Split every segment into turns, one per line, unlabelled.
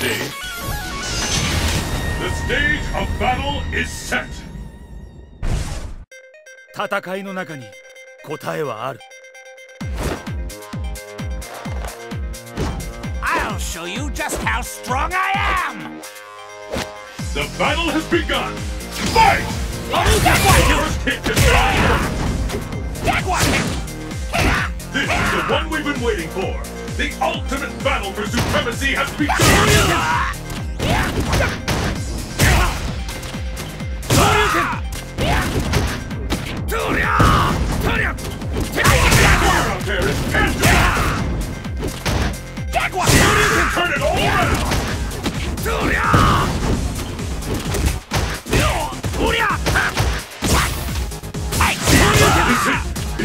stage. The stage of battle is set.
戦いの中に答えはある
I'll show you just how strong I am!
The battle has begun. Fight! First hit is This is the one we've been waiting for. The ultimate battle for supremacy has begun.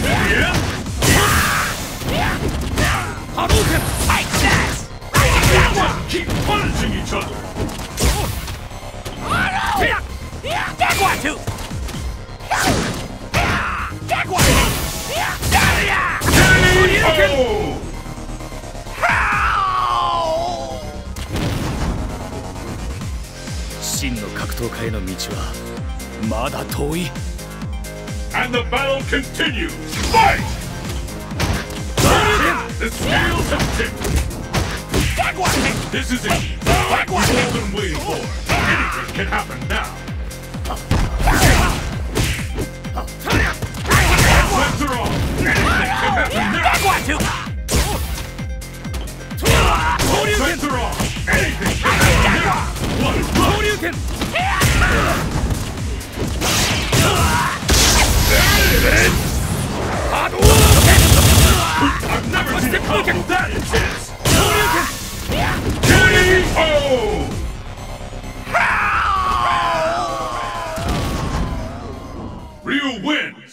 Fire out there is tangible. Turn it all around. Is it? Is it the end? Just keep punishing each other. KO!
真の格闘家への道はまだ遠い
And the battle continues. Fight! The scales have tipped. This is it. What we've been waiting for. Anything can happen now. Sets are off. Anything can happen now. Sets are off. Anything can happen now. One, one. KO! Ryu wins!